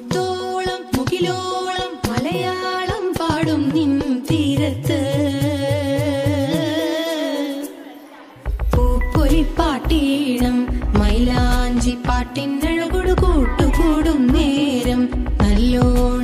മയിലോളം മലയാളം പാടും നിൻ തീരത്ത്. പൂപ്പൊലിപ്പാട്ടീണം മൈലാഞ്ചി പാട്ടിനഴകൊടു കൂട്ടുകൂടും നേരം. നല്ലോണം